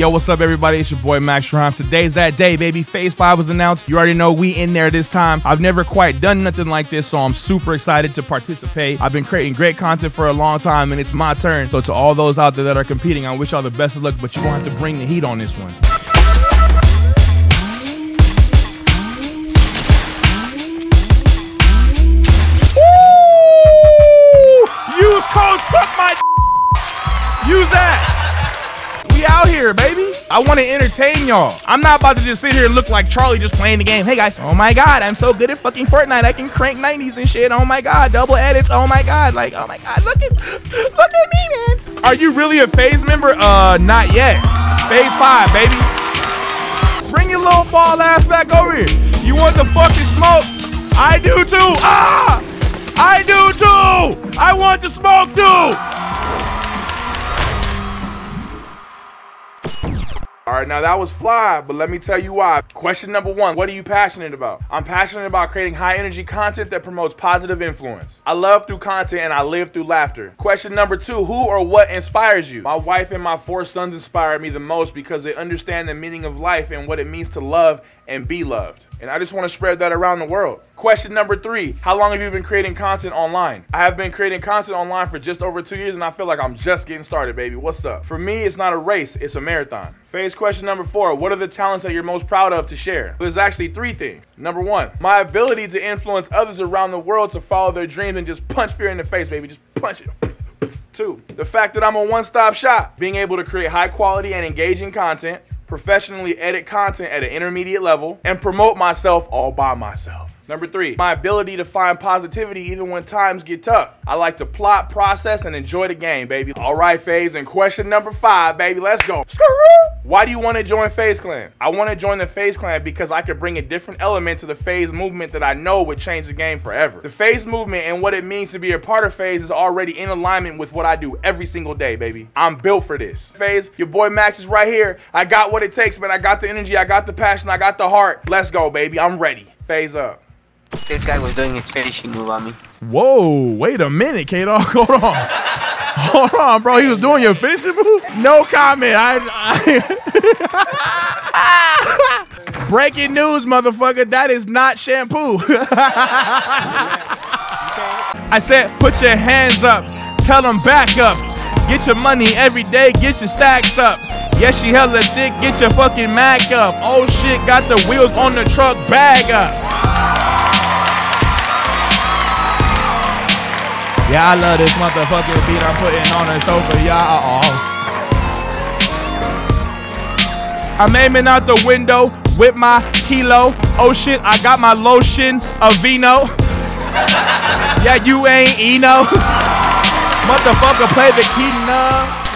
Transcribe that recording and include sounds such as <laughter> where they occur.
Yo, what's up, everybody? It's your boy Max Rhyms. Today's that day, baby. FaZe 5 was announced. You already know we in there this time. I've never quite done nothing like this, so I'm super excited to participate. I've been creating great content for a long time, and it's my turn. So, to all those out there that are competing, I wish y'all the best of luck, but you're gonna have to bring the heat on this one. Use that. We out here, baby. I want to entertain y'all. I'm not about to just sit here and look like Charlie just playing the game. Hey guys, oh my god, I'm so good at fucking Fortnite. I can crank 90s and shit. Oh my god, double edits. Oh my god, like oh my god, look at look at me, man. Are you really a FaZe member? Uh, not yet. FaZe five, baby. Bring your little ball ass back over here. You want the fucking smoke? I do too. Ah! I do too! I want the smoke too! All right, now that was fly, but let me tell you why. Question number one What are you passionate about? I'm passionate about creating high energy content that promotes positive influence. I love through content and I live through laughter. Question number two Who or what inspires you? My wife and my four sons inspire me the most because they understand the meaning of life and what it means to love and be loved. And I just want to spread that around the world. Question number three How long have you been creating content online? I have been creating content online for just over two years and I feel like I'm just getting started, baby. What's up? For me, it's not a race, it's a marathon. FaZe question number four What are the talents that you're most proud of to share? There's actually three things. Number one, my ability to influence others around the world to follow their dreams and just punch fear in the face, baby. Just punch it. Two, the fact that I'm a one stop shop, being able to create high quality and engaging content professionally edit content at an intermediate level, and promote myself all by myself. Number three, my ability to find positivity even when times get tough. I like to plot, process, and enjoy the game, baby. All right, FaZe, and question number five, baby, let's go. Why do you want to join FaZe Clan? I want to join the FaZe Clan because I could bring a different element to the FaZe movement that I know would change the game forever. The FaZe movement and what it means to be a part of FaZe is already in alignment with what I do every single day, baby. I'm built for this. FaZe, your boy Max is right here. I got what it takes, man. I got the energy, I got the passion, I got the heart. Let's go, baby. I'm ready. FaZe up. This guy was doing his finishing move on me. Whoa, wait a minute, K-Dog. <laughs> Hold on. <laughs> Hold on, bro. He was doing your finishing move? No comment. I, I <laughs> Breaking news, motherfucker. That is not shampoo. <laughs> I said, put your hands up. Tell them back up. Get your money every day. Get your stacks up. Yes, she hella sick. Get your fucking Mac up. Oh shit, got the wheels on the truck. Bag up. Yeah, I love this motherfucking beat I'm putting on the sofa, y'all. I'm aiming out the window with my kilo. Oh shit, I got my lotion of vino. yeah, you ain't Eno. <laughs> Motherfucker, play the keynote.